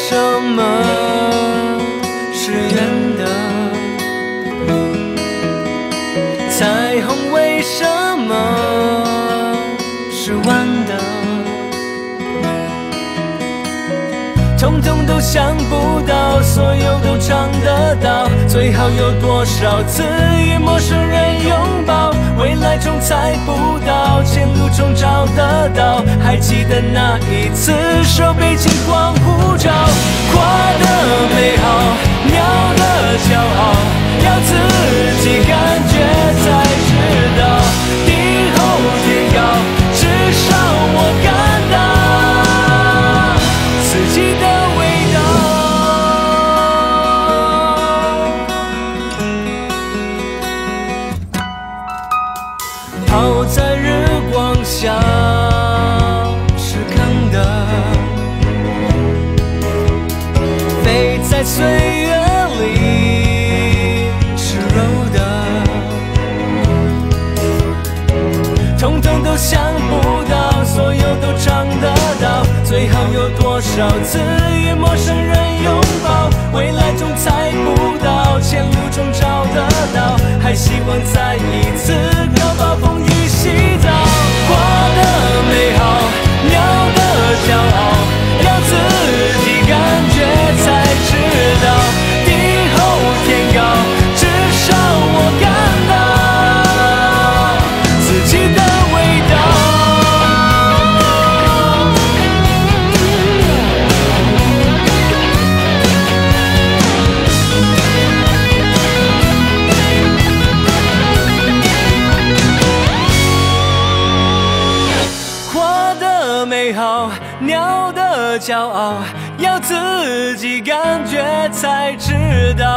什么是圆的彩虹为什么是弯的？通通都想不到所有都尝得到。最好有多少次与陌生人拥抱未来中猜不到前路中找得到。还记得那一次说北京光呼在岁月里是柔的。通通都想不到，所有都尝得到，最好有多少次与陌生人拥抱？未来中猜不到，前路中找得到，还希望在美好，鸟的骄傲，要自己感觉才知道。